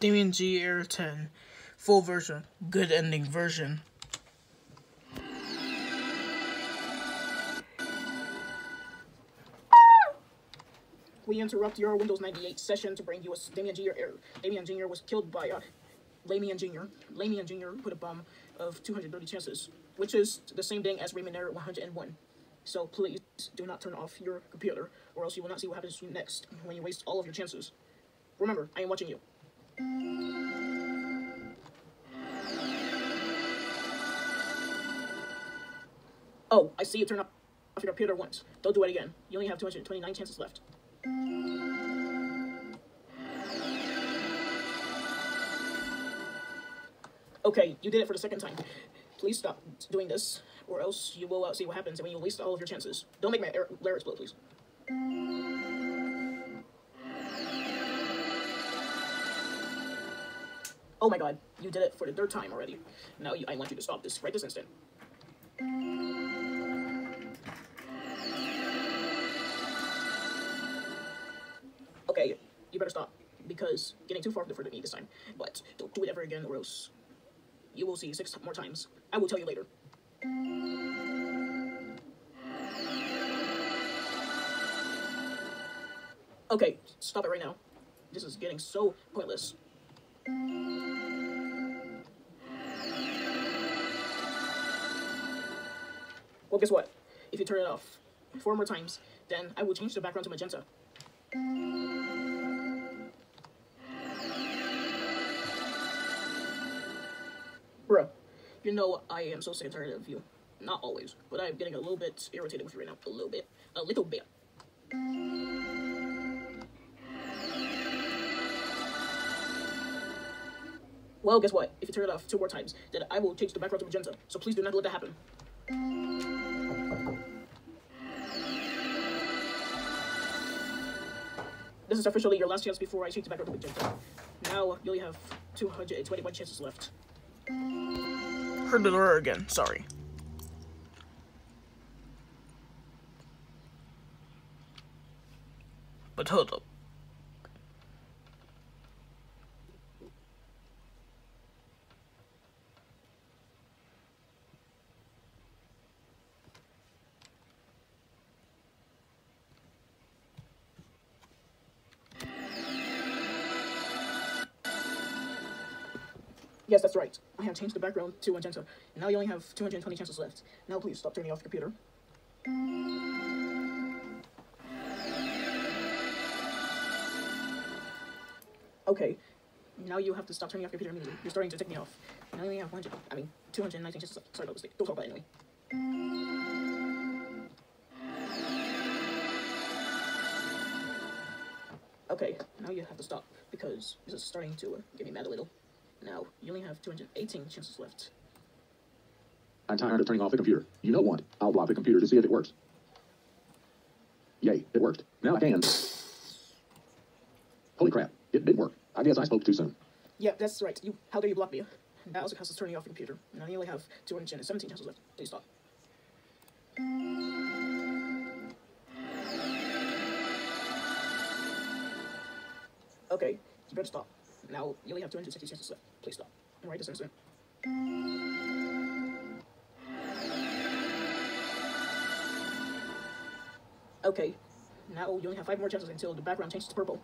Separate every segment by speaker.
Speaker 1: Damien G Air 10 full version, good ending version.
Speaker 2: We interrupt your Windows 98 session to bring you a Damien Jr. error. Damien Jr. was killed by uh, Lamian Jr. Lamian Jr. put a bomb of 230 chances, which is the same thing as Raymond error 101. So please do not turn off your computer, or else you will not see what happens to you next when you waste all of your chances. Remember, I am watching you. Oh, I see you turn off your computer once. Don't do it again. You only have 229 chances left. Okay, you did it for the second time. Please stop doing this, or else you will uh, see what happens when you waste all of your chances. Don't make my lair explode, please. Oh my god, you did it for the third time already. Now you, I want you to stop this right this instant. Okay, you better stop, because getting too far for the me this time. But don't do it ever again, or else you will see six more times. I will tell you later. Okay, stop it right now. This is getting so pointless. Well, guess what? If you turn it off four more times, then I will change the background to magenta. Bruh, you know I am so sick and tired of you. Not always, but I'm getting a little bit irritated with you right now. A little bit. A little bit. Well, guess what? If you turn it off two more times, then I will change the background to magenta. So please do not let that happen. This is officially your last chance before I change the background to magenta. Now you only have 221 chances left.
Speaker 1: Heard the error again, sorry. But hold up.
Speaker 2: Yes, that's right. I have changed the background to magenta. And now you only have 220 chances left. Now please stop turning off your computer. Okay. Now you have to stop turning off your computer immediately. You're starting to tick me off. Now you only have 100, I mean, 219 chances left. Sorry about this. Don't talk about it anyway. Okay, now you have to stop because this is starting to uh, get me mad a little. Now, you only have 218 chances left.
Speaker 3: I'm tired of turning off the computer. You know what? I'll block the computer to see if it works. Yay, it worked. Now I can. Holy crap, it did work. I guess I spoke too soon.
Speaker 2: Yeah, that's right. You, how dare you block me? That was because it's turning off the computer. Now you only have 217 chances left. Please stop. Okay, you better stop. Now you only have 260 chances left. Please stop. And right this instant. Okay, now you only have five more chances until the background changes to purple.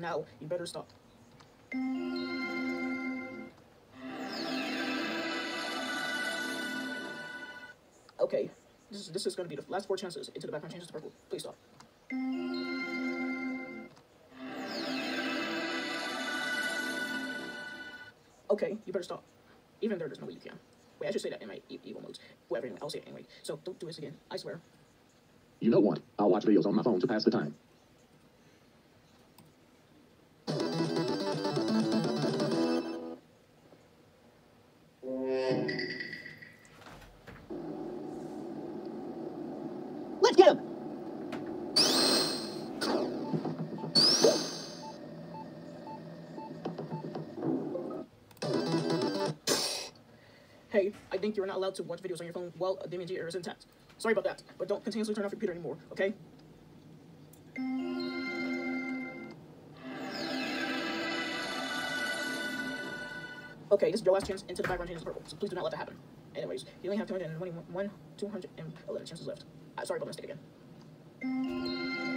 Speaker 2: Now you better stop. Okay, this is this is going to be the last four chances until the background changes to purple. Please stop. Okay, you better stop. Even there, there's no way you can. Wait, I should say that in my e evil modes. Whatever, anyway, I'll say it anyway. So don't do this again. I swear.
Speaker 3: You know what? I'll watch videos on my phone to pass the time.
Speaker 2: Allowed to watch videos on your phone while a Damien error is intact. Sorry about that, but don't continuously turn off your computer anymore, okay? Okay, this is your last chance into the background changes purple, so please do not let that happen. Anyways, you only have 221, 211 chances left. Uh, sorry about the mistake again.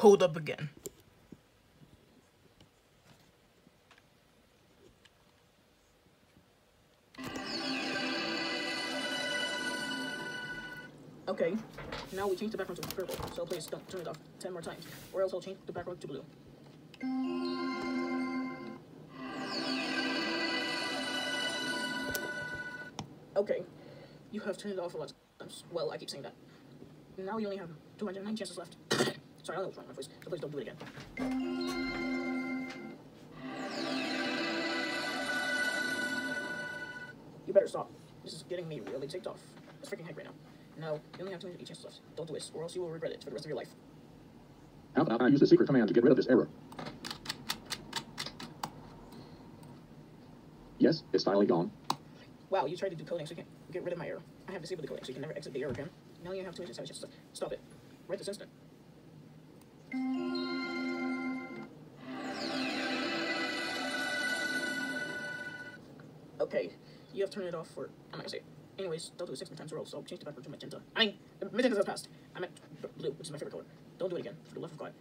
Speaker 1: Hold up again.
Speaker 2: Okay, now we change the background to purple, so please don't turn it off 10 more times, or else I'll change the background to blue. Okay, you have turned it off a lot of times. Well, I keep saying that. Now you only have 209 chances left. Sorry, I don't wrong my voice, so please don't do it again. You better stop. This is getting me really ticked off. It's freaking heck right now. No, you only have 208 chances left. Don't do this, or else you will regret it for the rest of your life.
Speaker 3: How about I use the secret command to get rid of this error? Yes, it's finally gone.
Speaker 2: Wow, you tried to do coding so you can get rid of my error. I have disabled the coding so you can never exit the error again. Now you have 207 chances left. Stop it. Right this instant. Okay, you have turned it off for. I'm not gonna say. It. Anyways, don't do it six more times in a row, so I'll change the background to magenta. I mean, magenta has passed. I meant blue, which is my favorite color. Don't do it again, for the love of God.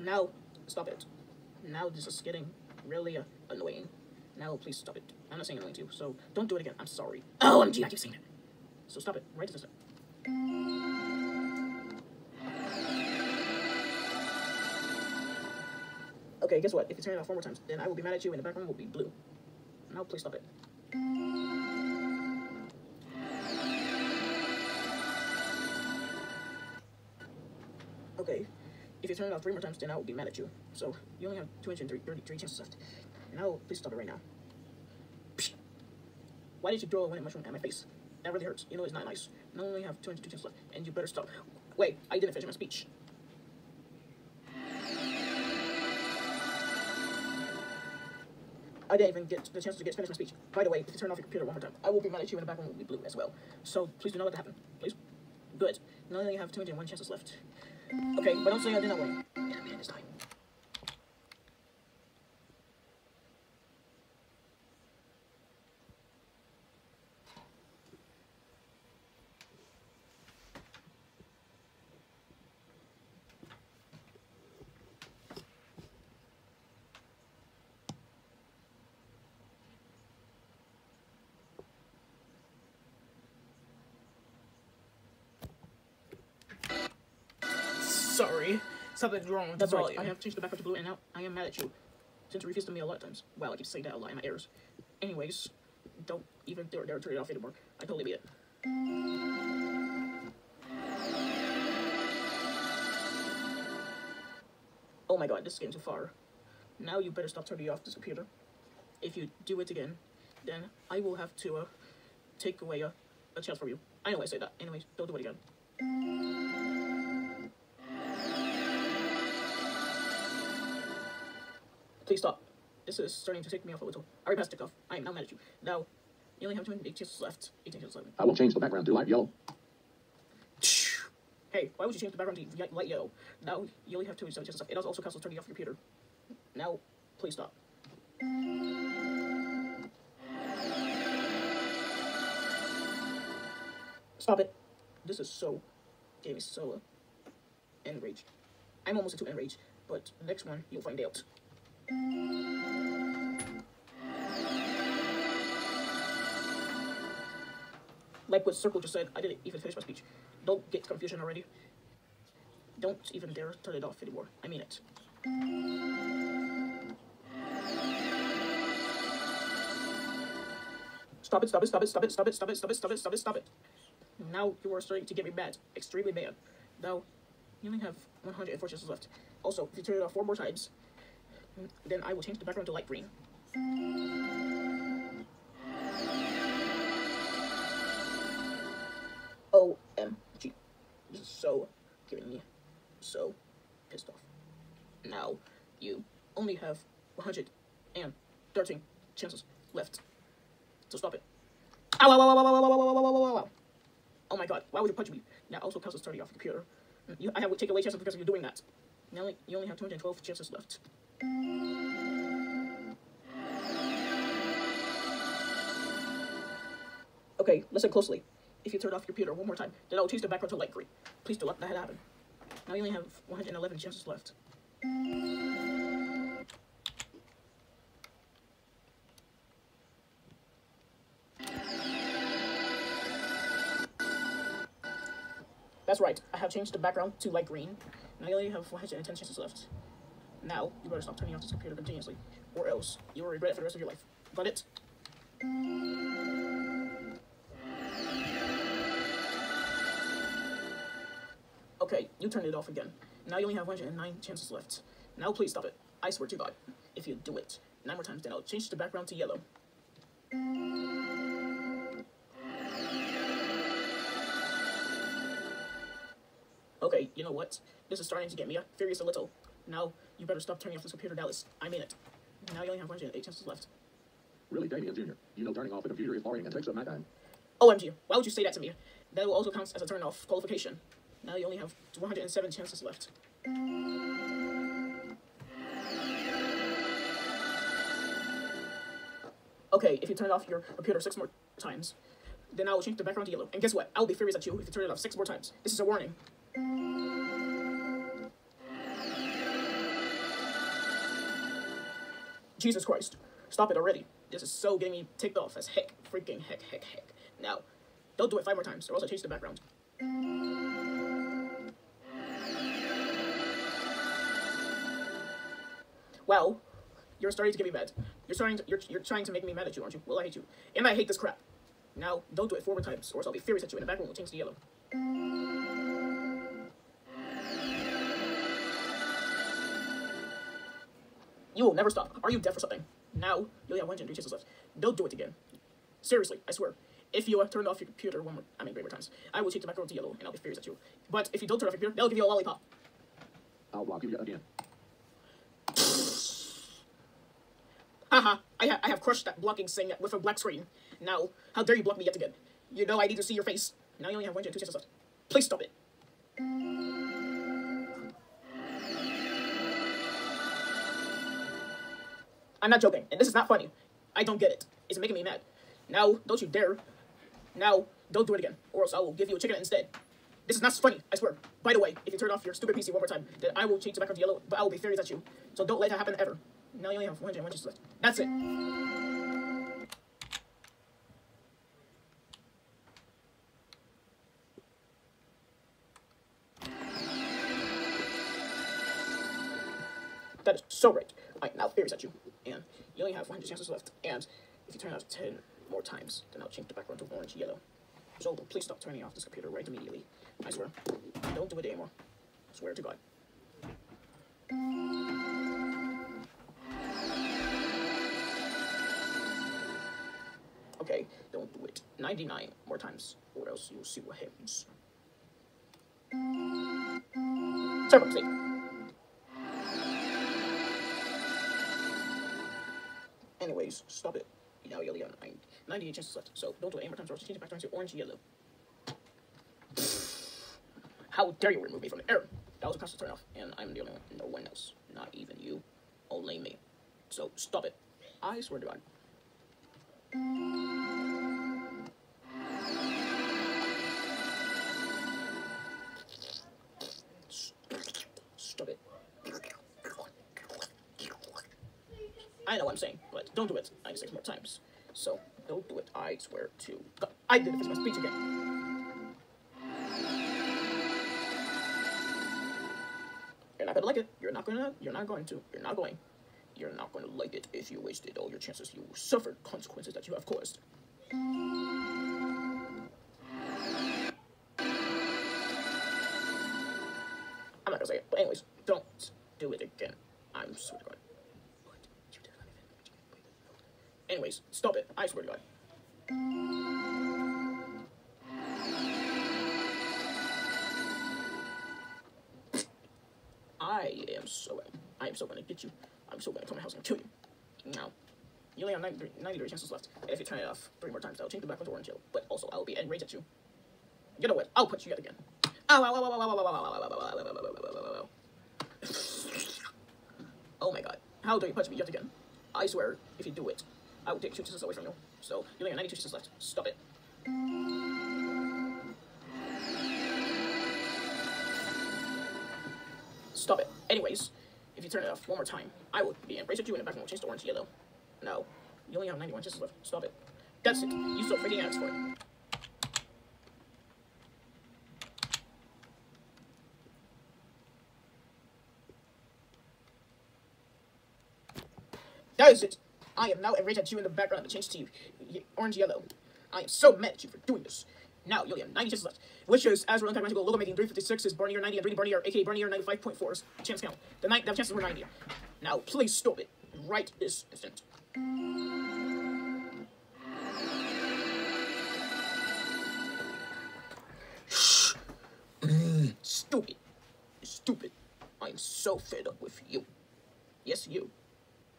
Speaker 2: Now, stop it. Now this is getting really uh, annoying. Now, please stop it. I'm not saying annoying to you, so don't do it again. I'm sorry. Oh, OMG, I keep saying it. So stop it right this instant. Okay, guess what? If you turn it off four more times, then I will be mad at you and the background will be blue. Now, please stop it. Okay, if you turn it off three more times, then I will be mad at you. So, you only have two and three, 233 chances left. Now, please stop it right now. Psh. Why did you throw a winning mushroom at my face? That really hurts. You know it's not nice. Now only have 202 chances left, and you better stop. Wait, I didn't finish my speech. I didn't even get the chance to get finish my speech. By the way, if you turn off your computer one more time, I will be mad at you and the background will be blue as well. So please do not let that happen. Please. Good. Now you only have 201 chances left. Okay, but don't say I did not win. In a minute this time.
Speaker 1: Sorry. Something's wrong with
Speaker 2: That's right. I have changed the background to blue, and now I am mad at you. Since you refused to me a lot of times. Well, I keep saying that a lot in my errors. Anyways, don't even dare, dare turn it off anymore. I totally beat it. Oh my god, this is getting too far. Now you better stop turning off this computer. If you do it again, then I will have to uh, take away a, a chance from you. I know I say that. Anyways, don't do it again. Please stop. This is starting to take me off a little. I already passed off. I am now mad at you. Now, you only have 208 chances left. 18 chances left.
Speaker 3: I will change the background to light yellow.
Speaker 2: Hey, why would you change the background to light yellow? Now, you only have 207 chances left. It also counts as turning off your computer. Now, please stop. Stop it. This is so, Game is so uh, enraged. I'm almost too enraged, but next one, you'll find out. Like what Circle just said, I didn't even finish my speech. Don't get confusion already. Don't even dare turn it off anymore. I mean it. Stop it, stop it, stop it, stop it, stop it, stop it, stop it, stop it, stop it, stop it. Now you are starting to get me mad. Extremely mad. Now, you only have 104 chances left. Also, if you turn it off four more times, then I will change the background to light green. OMG. This is so giving me so pissed off. Now you only have 113 chances left. So stop it. Ow, ow, ow, oh my god, why would you punch me? That also counts 30 off your computer. You, I have to take away chances because you're doing that. Now you only have 212 chances left. Okay, listen closely. If you turn off your computer one more time, then I'll change the background to light green. Please don't let that happen. Now you only have 111 chances left. That's right, I have changed the background to light green. Now you only have 110 chances left. Now, you better stop turning off this computer continuously, or else you will regret it for the rest of your life. Got it? Okay, you turned it off again. Now you only have 109 chances left. Now please stop it. I swear to God. If you do it nine more times, then I'll change the background to yellow. Okay, you know what? This is starting to get me furious a little. Now, you better stop turning off this computer, Dallas. I mean it. Now you only have 108 chances left.
Speaker 3: Really, Damien Jr., you know turning off the computer is boring and takes up my time.
Speaker 2: OMG, why would you say that to me? That will also count as a turn off qualification. Now you only have 107 chances left. Okay, if you turn off your computer six more times, then I will change the background to yellow. And guess what? I will be furious at you if you turn it off six more times. This is a warning. Jesus Christ. Stop it already. This is so getting me ticked off as heck. Freaking heck, heck, heck. Now, don't do it five more times, or else I change the background. Well, you're starting to get me mad. You're starting to, you're, you're trying to make me mad at you, aren't you? Well, I hate you. And I hate this crap. Now, don't do it four more times, or else I'll be furious at you, and the background will change to yellow. You will never stop. Are you deaf or something? Now, you only have 103 chances left. Don't do it again. Seriously, I swear. If you uh, turned off your computer one more, I mean, three more times, I will change the background to yellow, and I'll be furious at you. But if you don't turn off your computer, they'll give you a lollipop.
Speaker 3: I'll block you again.
Speaker 2: Haha, I, ha- I have crushed that blocking thing with a black screen. Now, how dare you block me yet again? You know I need to see your face. Now you only have 102 chances left. Please stop it. I'm not joking, and this is not funny. I don't get it. It's making me mad. Now, don't you dare. Now, don't do it again, or else I will give you a chicken instead. This is not funny, I swear. By the way, if you turn off your stupid PC one more time, then I will change the background to yellow, but I will be furious at you. So don't let that happen ever. Now you only have 101 chances left. That's it. That is so right. Now furious at you. And you only have 100 chances left. And if you turn it off 10 more times, then I'll change the background to orange yellow. So please stop turning off this computer right immediately. I swear. Don't do it anymore. I swear to God. Okay, don't do it. 99 more times, or else you'll see what happens. Sorry Anyways, stop it. Now you only have nine- 98 chances left, so don't do it any more times or change it back to orange yellow. How dare you remove me from the air? That was a constant turn off, and I'm the only one, no one else. Not even you. Only me. So stop it. I swear to God. I swear to God. I did it for my speech again. You're not gonna like it. You're not gonna, you're not going to. You're not going. You're not gonna like it if you wasted all your chances. You suffered consequences that you have caused. I'm not gonna say it, but anyways, don't do it again. I'm swear to God. Anyways, stop it. I swear to God. I am so I am so gonna get you. I'm so gonna come to my house and kill you. Now, you only have 93, 90 degree chances left. And if you turn it off three more times, I'll change the back to orange yellow. But also, I'll be enraged at you. You know what? I'll punch you yet again. Oh my god. How dare you punch me yet again? I swear, if you do it, I will take two chances away from you. So, you only have 92 chances left. Stop it. Stop it. Anyways, if you turn it off one more time, I will be embraced at you and the background will change to orange yellow. No. You only have 91 chances left. Stop it. That's it. You still freaking asked for it. That is it. I am now enraged at you in the background to change to y- orange yellow. I am so mad at you for doing this. Now, you only have 90 chances left, which is, as untype magical, logo making 356 is Barnier 90 and 3D Barnier, aka Barnier 95.4's chance count. The, ni- the chances were 90. Now, please stop it right this instant. Mm, stupid. Stupid. I am so fed up with you. Yes, you.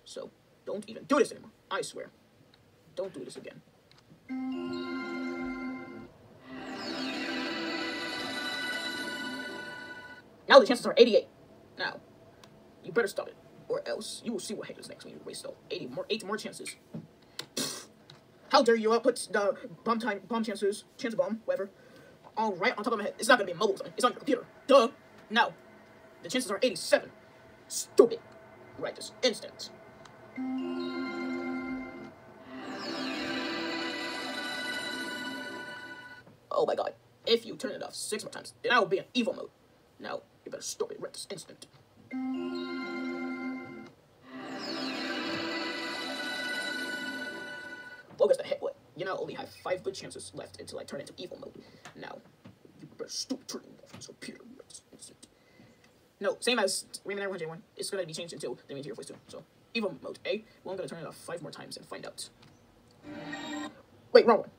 Speaker 2: So, don't even do this anymore. I swear. Don't do this again. Now the chances are 88. Now, you better stop it, or else you will see what happens next when you waste all 80 more, 8 more chances. Pfft. How dare you output the bomb time, bomb chances, chance bomb, whatever, all right on top of my head. It's not gonna be mobile zone. It's on your computer. Duh. Now, the chances are 87. Stupid. Right this instant. Oh my god. If you turn it off six more times, then I will be in evil mode. Now, you better stop it right this instant. Focus the heck what? You now only have five good chances left until I turn into evil mode. Now, you better stop turning off this computer right this instant. No, same as Rayman 1J1. It's gonna be changed until the Meteor Voice 2. So, evil mode, eh? Well, I'm gonna turn it off five more times and find out. Wait, wrong one.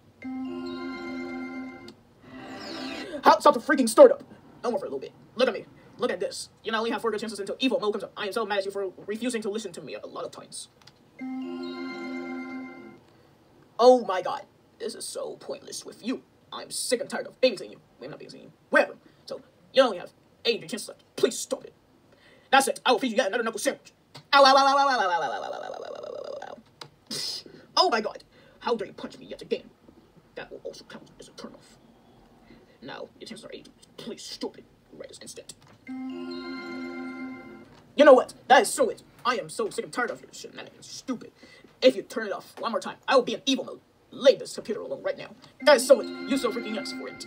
Speaker 2: Stop the freaking startup? No more for a little bit. Look at me. Look at this. You I only have four good chances until evil mode comes up. I am so mad at you for refusing to listen to me a lot of times. Oh my god. This is so pointless with you. I'm sick and tired of babysitting you. Well, not babysitting you. Whatever. So, you only have 80 chances left. Please stop it. That's it. I will feed you yet another knuckle sandwich. Ow, ow, ow, ow, ow, ow, ow, ow, ow, ow, ow, ow, ow. Oh my god. How dare you punch me yet again? That will also count as a turnoff. Now, your chances are 80. Please it right this instant. You know what? That is so it. I am so sick and tired of your shenanigans. Stupid. If you turn it off one more time, I will be in evil mode. Leave this computer alone right now. That is so it. You so freaking asked for it.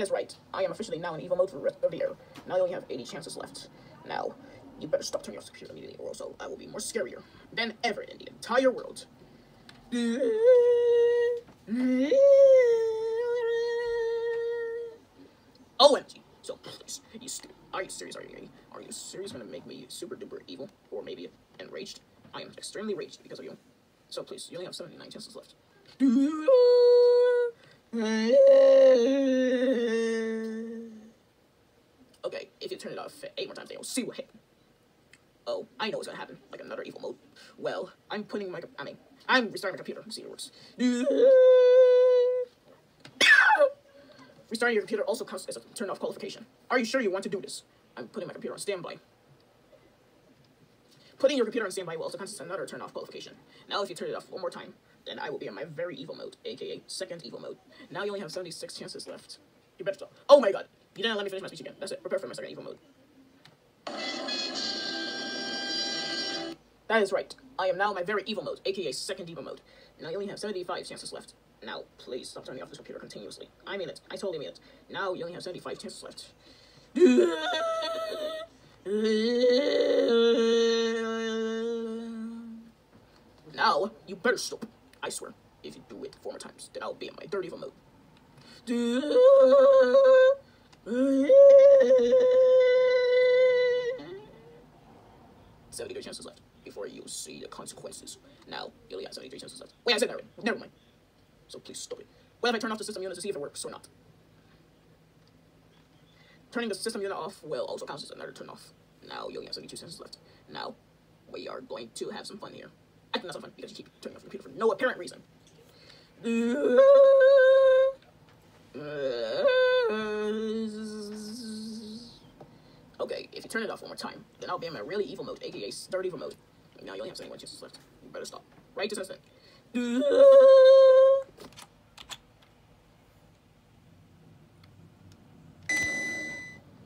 Speaker 2: That is right. I am officially now in evil mode for the rest of the year. Now I only have 80 chances left. Now, you better stop turning off the computer immediately, or else I will be more scarier than ever in the entire world. OMG. So please, you stupid. Are you serious? Are you Are you serious gonna make me super duper evil? Or maybe enraged? I am extremely raged because of you. So please, you only have 79 chances left. Okay, if you turn it off eight more times, then you'll see what happens. Oh, I know what's gonna happen. Like another evil mode. Well, I'm putting my. I mean, I'm restarting my computer. See it. Restarting your computer also counts as a turn off qualification. Are you sure you want to do this? I'm putting my computer on standby. Putting your computer on standby will also as another turn off qualification. Now, if you turn it off one more time, then I will be in my very evil mode, aka second evil mode. Now you only have 76 chances left. You better stop. Oh my god! You didn't let me finish my speech again. That's it. Prepare for my second evil mode. That is right. I am now in my very evil mode, aka second evil mode. Now you only have 75 chances left. Now, please stop turning off this computer continuously. I mean it. I totally mean it. Now you only have 75 chances left. Now, you better stop. I swear. If you do it four more times, then I'll be in my dirty mode. Seventy-three chances left before you see the consequences. Now, you only have seventy-three chances left. Wait, I said that already. Never mind. So please stop it. What if I turn off the system unit to see if it works or not? Turning the system unit off will also count as another turn off. Now you only have 72 seconds left. Now, we are going to have some fun here. I think that's some fun because you keep turning off the computer for no apparent reason. Okay, if you turn it off one more time, then I'll be in my really evil mode, aka third evil mode. Now you only have 71 chances left. You better stop. Right this instant.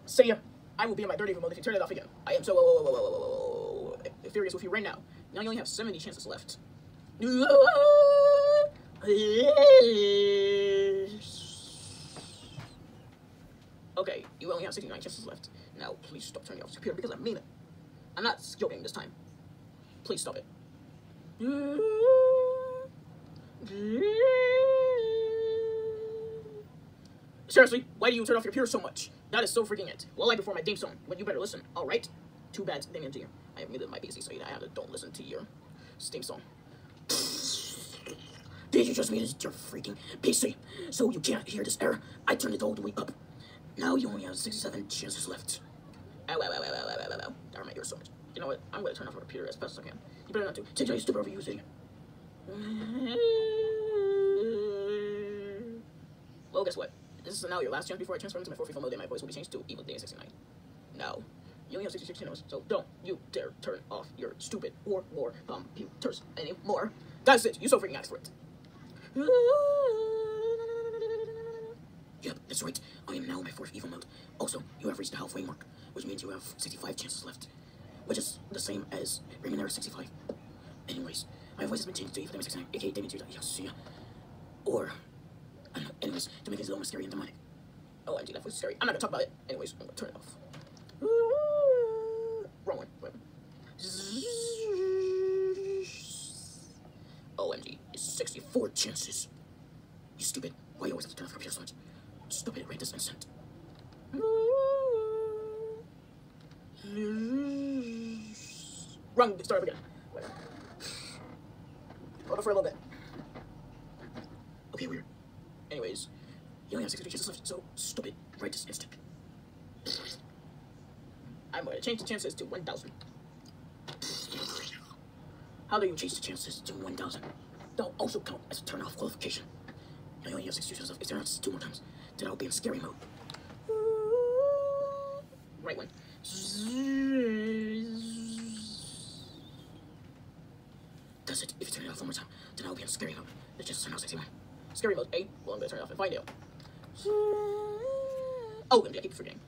Speaker 2: See ya. I will be in my third evil mode if you turn it off again. I am so furious with you right now. Now you only have 70 chances left. Okay, you only have 69 chances left. Now, please stop turning off the computer because I mean it. I'm not joking this time. Please stop it. Seriously, why do you turn off your computer so much? That is so freaking it. Well, I before my theme song, but you better listen, alright? Too bad, Damien Dear. I muted my PC so I have to don't listen to your theme song. Did you just mute your freaking PC? So you can't hear this error? I turned it all the way up. Now you only have 67 chances left. Ow, ow, ow, ow, ow, ow, ow, ow. Darn so much. You know what? I'm gonna turn off my computer as fast as I can. You better not to. Take your stupid overusing. Well, guess what? This is now your last chance before I transfer into my fourth FIFA mode and my voice will be changed to Evil Day 69. Now, you have 66 channels, so don't you dare turn off your stupid or war computers anymore. That's it. you're so freaking it. Yep, that's right. I am now in my fourth evil mode. Also, you have reached the halfway mark, which means you have 65 chances left, which is the same as Raymond 65. Anyways, my voice has been changed to Evil 69, aka Damien Yes, yeah. Or, I don't know, anyways, to make it a little more scary and demonic. Oh, I that voice scary. I'm not gonna talk about it. Anyways, I'm gonna turn it off. 64 chances. You stupid. Why you always have to turn off computer much? Stupid, right this instant. Wrong, start up again. Whatever. Hold on for a little bit. Okay, weird. Anyways, you only have 63 chances left, so stupid, right this instant. I'm going to change the chances to 1,000. How do you change the chances to 1,000? They'll also count as a turn-off qualification. I only have 62 chances left. If turn off two more times, then I'll be in scary mode. Right one. That's it. If you turn it off one more time, then I'll be in scary mode. Let's just turn off 61. Scary mode 8. Well, I'm to turn it off oh, and find out. Oh, I keep forgetting.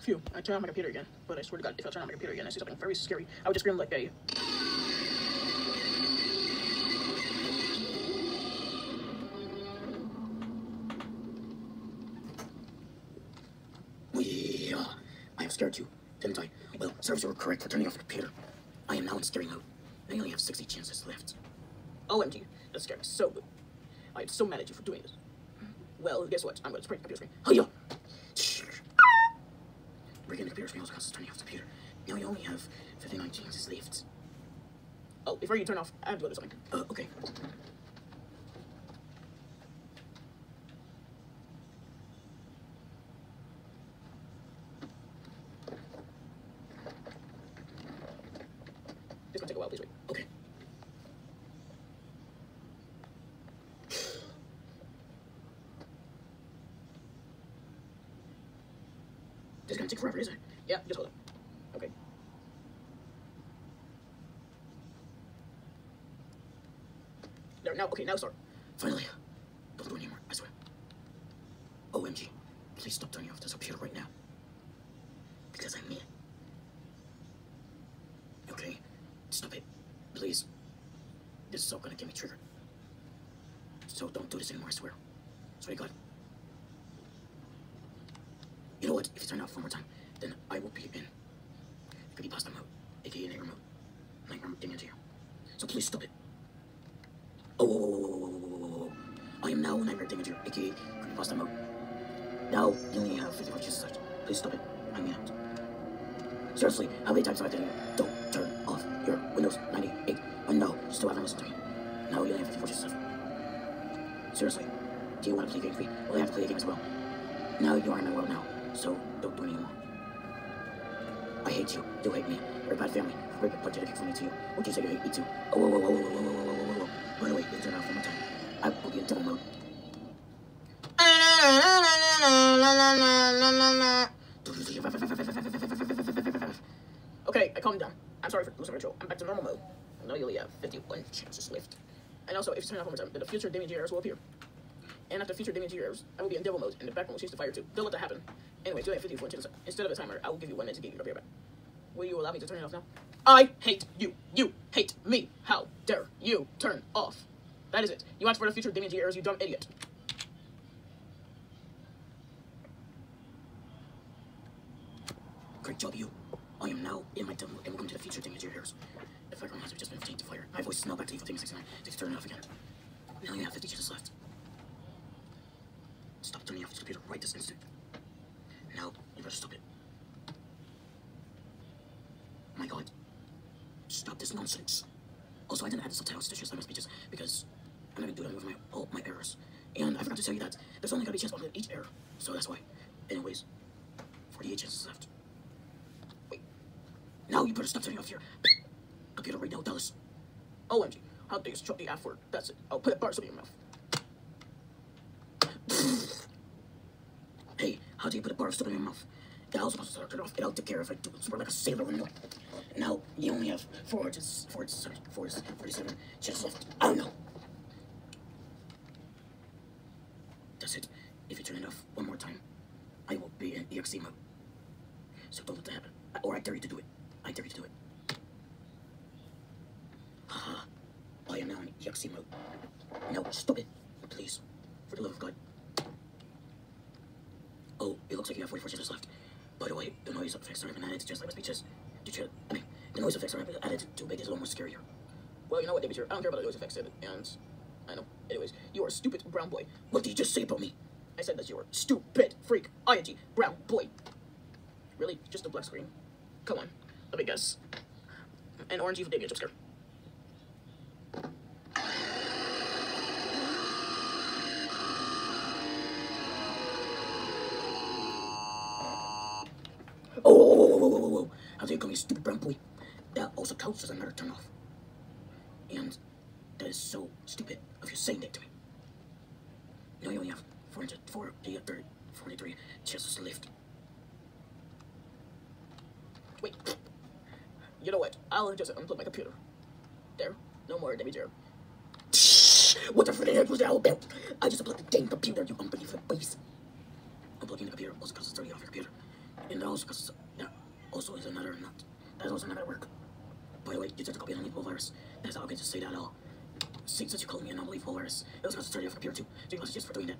Speaker 2: Phew, I turned on my computer again. But I swear to God, if I turn on my computer again, I see something very scary, I would just scream like a... Yeah, uh, I have scared you, didn't I? Well, serves you were correct for turning off your computer. I am now in scary mode. I only have 60 chances left. OMG, that scared me so good. I am so mad at you for doing this. Well, guess what? I'm going to spray the computer screen. Hiya! Breaking the computer screen also costs turning off the computer. Now you only have 59 chances left. Oh, before you turn off, I have to go do something. Uh, okay. This gonna take a while, please wait. Okay. This is gonna take forever, isn't it? Yeah, just hold on. Okay. There, now, okay, now start. Finally. Don't do it anymore, I swear. OMG. Please stop turning off this computer right now. Because I mean it. Okay? Stop it. Please. This is all gonna get me triggered. So don't do this anymore, I swear. To God. You know what? If you turn off one more time, then I will be in creepypasta mode. Now you only have 55 chances left. Please stop it. I'm out. Seriously, how many times have I told you? Don't turn off your Windows 98. And no, you still haven't listened to me. Now you only have 54 chances left. Seriously, Do you want to play game me? Well, you have to play a game as well. Now you are in my world now, so don't do it anymore. I hate you. You hate me. We're a bad family. We're a bunch of from me to you. Would you say you hate me too? Oh, whoa, whoa, whoa, whoa, whoa, whoa, whoa, whoa, whoa, whoa. By the way, you turn off one more time. I
Speaker 4: Okay, I calmed down. I'm sorry for losing control. I'm back to normal mode. Now you only have uh, 51 chances left. And also, if you turn off one more time, the future G errors will appear. And after future G errors, I will be in devil mode, and the backbone will change to fire too. Don't let that happen. Anyway, you have 51 chances. Instead of a timer, I will give you one minute to get your computer back. Will you allow me to turn it off now? I hate you. You hate me. How dare you turn off? That is it. You asked for the future G errors, you dumb idiot.
Speaker 2: I am now in my demo, and welcome to the future Damien G errors. The fire has just been changed to fire. My voice is now back to Evil Team 69. Please turn it off again. Now you have 50 chances left. Stop turning off this computer right this instant. Now, you better stop it. My god. Stop this nonsense. Also, I didn't add the subtitles to share my speeches because I'm gonna do that with my all my errors. And I forgot to tell you that there's only gonna be a chance on each error. So that's why. Anyways, 48 chances left. Now you better stop turning off your computer right now, Dallas.
Speaker 4: OMG. How dare you chuck the F word? That's it. I'll put a bar in your mouth.
Speaker 2: Hey, how do you put a bar of soap in your mouth? I was supposed to start it off. It I'll take care if I do it. Swear like a sailor window. Now, you only have four, just four, sorry, four, 47 chances left. Oh no. That's it. If you turn it off one more time, I will be in EXE mode. So don't let that happen. Or I dare you to do it. I dare you to do it. I am now in EXE mode. No, stop it. Please. For the love of God. Oh, it looks like you have 44 chances left. By the way, the noise effects are even added just like my speeches. Did you, I mean, the noise effects are added to make it a little more scarier.
Speaker 4: Well, you know what, David? I don't care about the noise effects. And I know. Anyways, you are a stupid brown boy.
Speaker 2: What did you just say about me?
Speaker 4: I said that you are stupid freak. ING brown boy. Really? Just a black screen? Come on. Let me guess. An orange evil Damien jump scare.
Speaker 2: Oh, whoa, whoa, whoa, whoa, whoa, whoa. How dare you call me a stupid brown boy? That also counts as another turn off. And that is so stupid of you saying that to me. You know, you only have 440, 30, 43 chances left.
Speaker 4: Wait. You know what? I'll just unplug my computer. There. No more David Zero.
Speaker 2: What the frick was that all about? I just unplugged the dang computer, you unbelievable beast. Unplugging the computer also costs 30 off your computer. And also costs, that also is another nut. That is also another work. By the way, you a copy an unbelievable virus. That's how can just say that all. See, since you called me an unbelievable virus, it also costs 30 off your computer too. So you must just for doing that.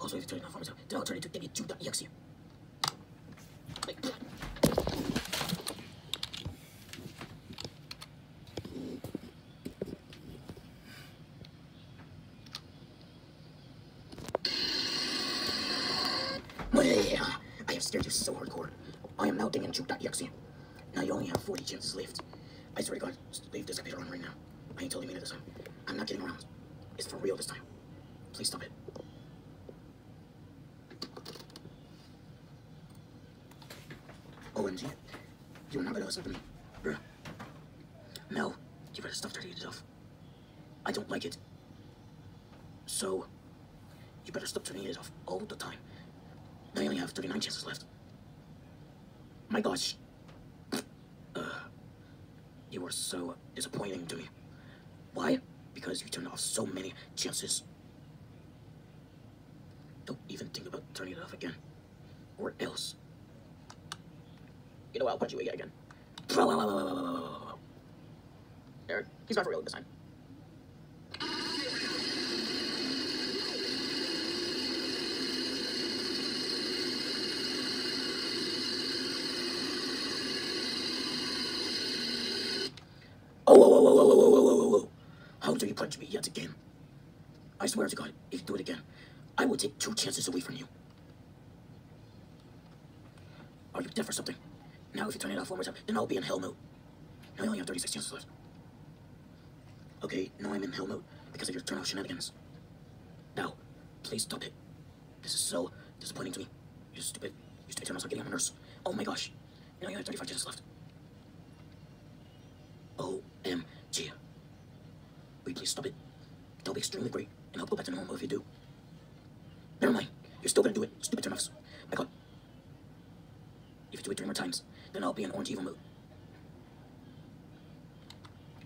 Speaker 2: Also, if you turn it off for myself, then I'll turn it to David2.exe. Like, Yeah, I have scared you so hardcore. I am now Damien2.exe. Now you only have 40 chances left. I swear to God, just leave this computer on right now. I ain't totally mean it this time. I'm not kidding around. It's for real this time. Please stop it. OMG. You're not gonna listen to me, bruh. No, you better stop turning it off. I don't like it. So, you better stop turning it off all the time. I only have 39 chances left. My gosh. Uh, you are so disappointing to me. Why? Because you turned off so many chances. Don't even think about turning it off again. Or else.
Speaker 4: You know, I'll punch you again. Eric, He's not for real this time.
Speaker 2: Swear to God, if you do it again, I will take two chances away from you. Are you deaf or something? Now if you turn it off one more time, then I'll be in hell mode. Now I only have 36 chances left. Okay, now I'm in hell mode because of your turn off shenanigans. Now, Please stop it. This is so disappointing to me. You're stupid. You stupid turn. off getting on my nerves. Oh my gosh. Now you have 35 chances left. OMG. Will you please stop it? That'll be extremely great, and I'll go back to normal if you do. Never mind. You're still gonna do it. Stupid turn-offs. My god. If you do it three more times, then I'll be in orange evil mode.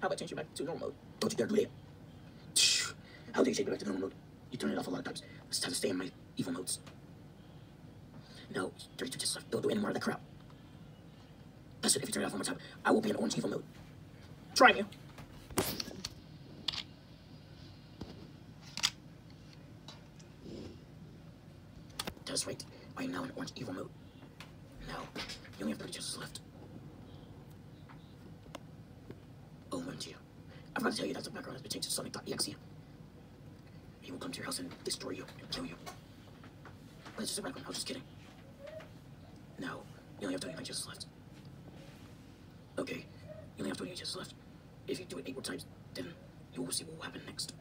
Speaker 5: How about change you back to normal mode?
Speaker 2: Don't you dare do that. How do you change it back to normal mode? You turn it off a lot of times. I just have to stay in my evil modes. No, 32 just left. Don't do any more of that crap. That's it. If you turn it off one more time, I will be in orange evil mode.
Speaker 5: Try me.
Speaker 2: Right. I am now in orange evil mode. Now, you only have 30 chances left. Oh, OMG. I forgot to tell you that the background has been changed to Sonic.exe. He will come to your house and destroy you and kill you. But it's just a background. I was just kidding. Now, you only have 29 chances left. Okay, you only have 28 chances left. If you do it eight more times, then you will see what will happen next.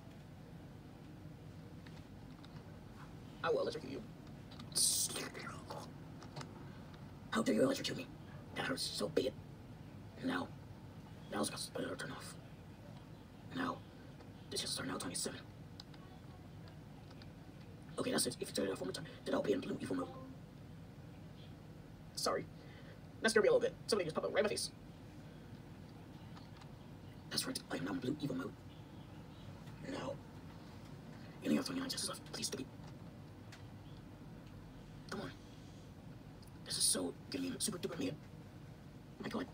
Speaker 5: I will electrocute you.
Speaker 2: How dare you electrocute me? That hurts, so be it. Now, now's got to turn off. Now, the chances are now 27. Okay, that's it. If you turn it off one more time, then I'll be in blue evil mode.
Speaker 5: Sorry. That scared me a little bit. Somebody just popped up right in my face.
Speaker 2: That's right, I am now in blue evil mode. Now, only have 29 chances left. Please, stupid. Come on. This is so giving me super duper mega. Oh my god.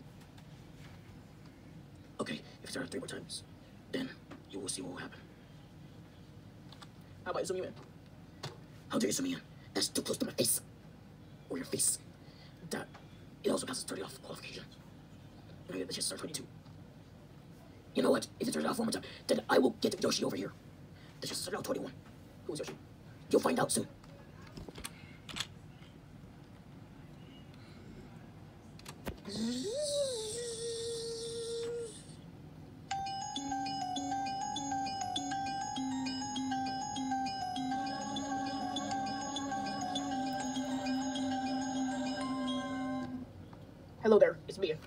Speaker 2: Okay, if you turn it three more times, then you will see what will happen.
Speaker 5: How about you zoom you in?
Speaker 2: How dare you zoom me in? That's too close to my face. Or your face. That, it also passes 30 off qualification. I get the start 22. You know what? If you it off one more time, then I will get Yoshi over here. The chances are now 21.
Speaker 5: Who's Yoshi?
Speaker 2: You'll find out soon.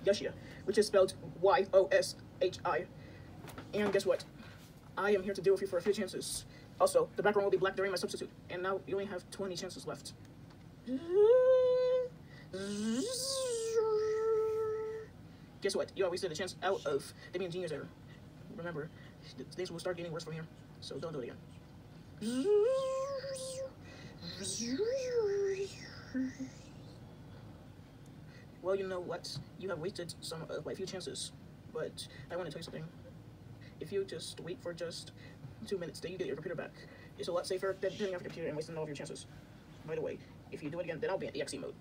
Speaker 5: Yoshia, which is spelled Y-O-S-H-I. And guess what? I am here to deal with you for a few chances. Also, the background will be black during my substitute, and now you only have 20 chances left. Guess what? You always did a chance out of Damien Jr. error. Remember, things will start getting worse from here, so don't do it again. Well, you know what? You have wasted some uh, of my few chances, but I want to tell you something. If you just wait for just two minutes, then you get your computer back. It's a lot safer than turning off your computer and wasting all of your chances. By the way, if you do it again, then I'll be in EXE mode.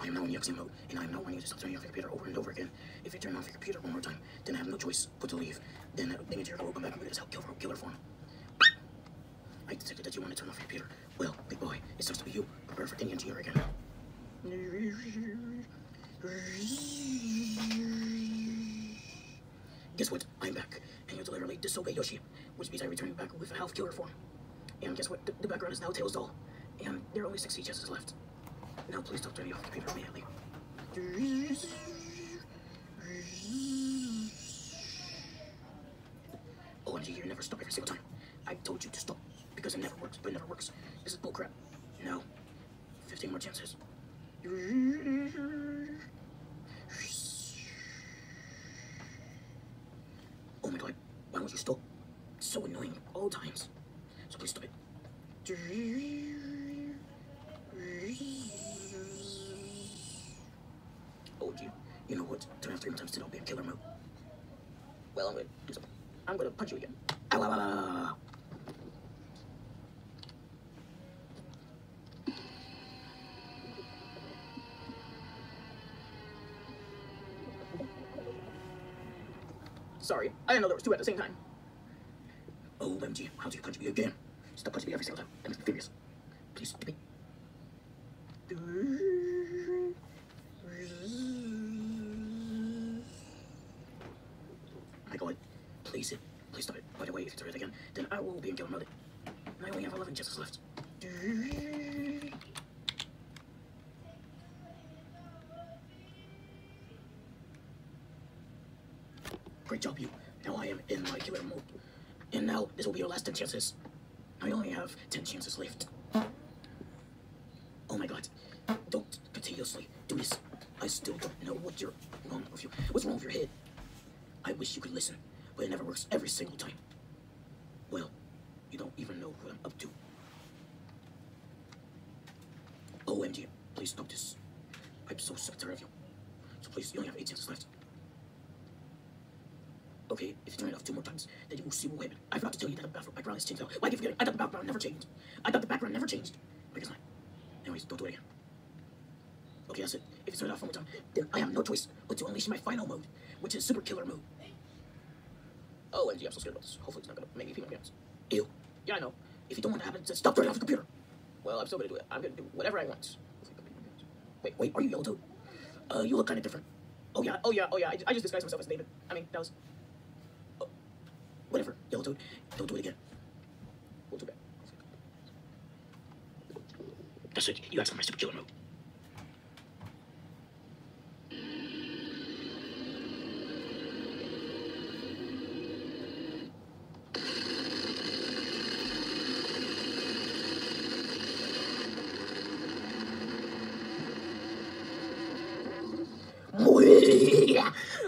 Speaker 2: I am now in EXE mode, and I am not wanting you to stop turning off your computer over and over again. If you turn off your computer one more time, then I have no choice but to leave. Then means your will come back with his killer, killer form. I detected that you want to turn off your computer. Well, big boy, it sucks to be you. Prepare for Damien Jr. again. Guess what? I'm back, and you deliberately disobey Yoshi, which means I return back with a half killer form. And guess what? The, the background is now Tails Doll, and there are only 60 chances left. Now please stop turning off the computer immediately. OMG, you never stop every single time. I told you to stop because it never works, but it never works. This is bullcrap. No. 15 more chances. Oh my god, why won't you stop? It's so annoying all times. So please stop it. Oh, gee. You know what? Turn off three times, then I'll be in killer mode.
Speaker 5: Well, I'm gonna do something. I'm gonna punch you again.
Speaker 2: Ow, ow, ow,
Speaker 5: Sorry, I didn't know there was two at the same time.
Speaker 2: Oh, OMG, how do you punch me again? Stop punching me every single time. That makes me furious. Please, stop me. My god, please, it. Please stop it. By the way, if you try it again, then I will be in killer mode. And I only have 11 chances left. Great job, you. Now I am in my killer mode. And now, this will be your last 10 chances. I only have 10 chances left. Oh my god. Don't continuously do this. I still don't know what you're wrong with you. What's wrong with your head? I wish you could listen, but it never works every single time. Well, you don't even know what I'm up to. OMG, please stop this. I'm so sick tired of you. So please, you only have eight chances left. Okay, if you turn it off two more times, then you will see what will happen. I forgot to tell you that the background is changed. Why keep forgetting? I thought the background never changed. I thought the background never changed. But it's not. Anyways, don't do it again. Okay, that's it. If you turn it off one more time, then I have no choice but to unleash my final mode, which is super killer mode. Oh, and I'm so scared about this. Hopefully it's not gonna make me pee my pants. Ew. Yeah, I know. If you don't want to happen, stop turning off the computer. Well, I'm still gonna do it. I'm gonna do whatever I want. I. Wait, wait, are you yellow toad? Uh, you look kind of different. Oh yeah, oh yeah, oh yeah. I, I just disguised myself as David. I mean, that was. Whatever, yellow toad. Don't do it again. We'll do that. That's it. You asked for my super killer mode.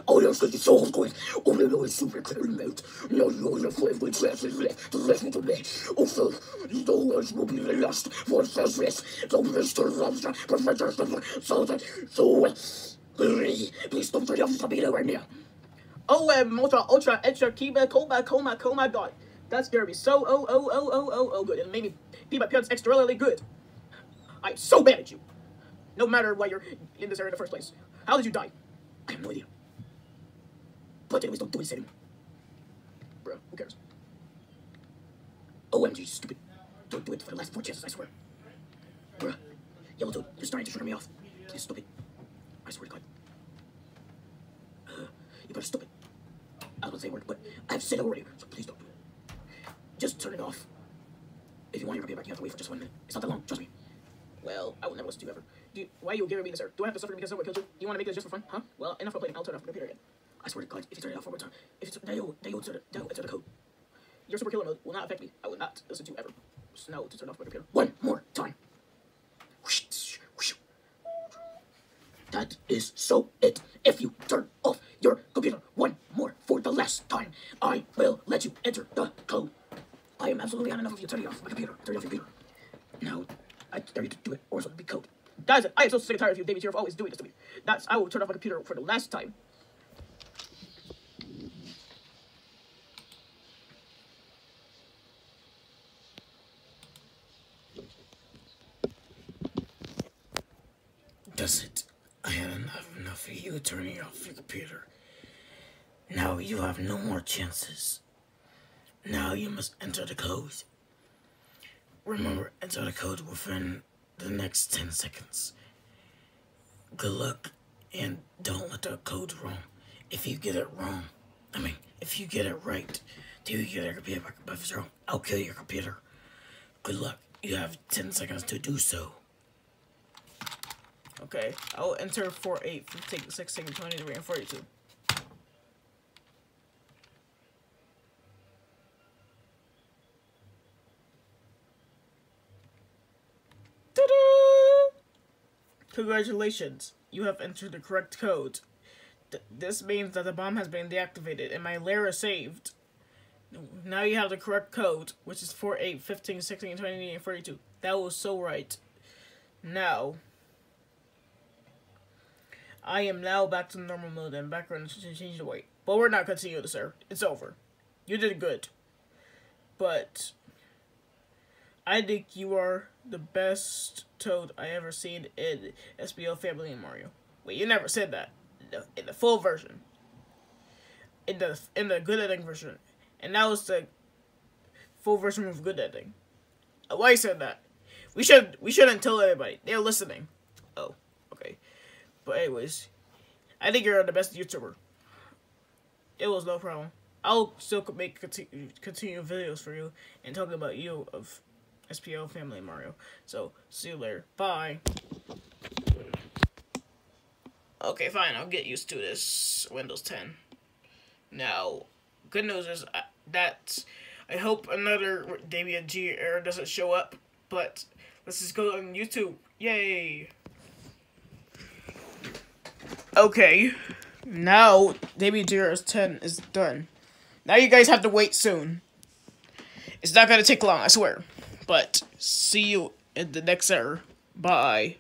Speaker 2: Oh, you're such a soul good. Oh, you know it's super clear mate. No, you're the flavor chances left to listen to me. Also, those will be the last for success. So, Mr. Lobster, Professor, so that, so, please don't turn off the computer right now.
Speaker 6: Oh, um, ultra, ultra, extra, kiba, coma, coma, coma, god. That scared me so, oh, oh, oh, oh, oh, oh, good. It made me pee my pants extraordinarily good. I'm so bad at you. No matter why you're in this area in the first place. How did you die?
Speaker 2: I have no idea. But anyways, don't do this anymore.
Speaker 6: Bro, who cares?
Speaker 2: OMG, stupid. Don't do it for the last four chances, I swear. Bruh. Yellow Toad, you're starting to trigger me off. Please stop it. I swear to God. Uh, you better stop it. I gonna say a word, but I've said it already, so please don't do it. Just turn it off. If you want your computer back, you have to wait for just one minute. It's not that long, trust me.
Speaker 6: Well, I will never listen to you ever. You, why are you giving me this air? Do I have to suffer because someone killed you? Do you want to make this just for fun? Huh? Well, enough complaining. I'll turn off the computer again.
Speaker 2: I swear to God, if you turn it off one more time, if it's they will they will enter the they will enter the code.
Speaker 6: Your super killer mode will not affect me. I will not listen to you ever. Know to turn off my computer.
Speaker 2: One more time. That is so it. If you turn off your computer one more for the last time, I will let you enter the code. I am absolutely had enough of you turning off my computer. Turn off your computer. Now, I dare you to do it, or else it will be code.
Speaker 6: Guys, I am so sick and tired of you, David. You're always doing this to me. That's I will turn off my computer for the last time.
Speaker 2: Does it? I had enough, enough of you turning off your computer. Now you have no more chances. Now you must enter the code. Remember, enter the code within the next 10 seconds. Good luck, and don't let the code wrong. If you get it wrong, I mean, if you get it right, do you get your computer back? But I'll kill your computer. Good luck. You have 10 seconds to do so.
Speaker 6: Okay, I will enter 4, 8, 15, 16, 23, and 42. Ta-da! Congratulations, you have entered the correct code. Th this means that the bomb has been deactivated and my lair is saved. Now you have the correct code, which is 4, 8, 15, 16, 20, and 42. That was so right. Now, I am now back to normal mode and background changed away. But we're not continuing this, sir. It's over. You did good. But I think you are the best Toad I ever seen in SBO Family and Mario. Wait, you never said that. In the, in the full version. In the in the good ending version. And that was the full version of good ending. Why you said that? We should we shouldn't tell anybody. They're listening. But anyways, I think you're the best YouTuber. It was no problem.
Speaker 2: I'll still make continue, continue videos for you and talk about you of SPL Family Mario. So see you later. Bye. Okay, fine. I'll get used to this Windows 10. Now, good news is uh, that I hope another Damian G error doesn't show up. But let's just go on YouTube. Yay! Okay, now G error 10 is done. Now you guys have to wait soon. It's not gonna take long, I swear. But see you in the next error. Bye.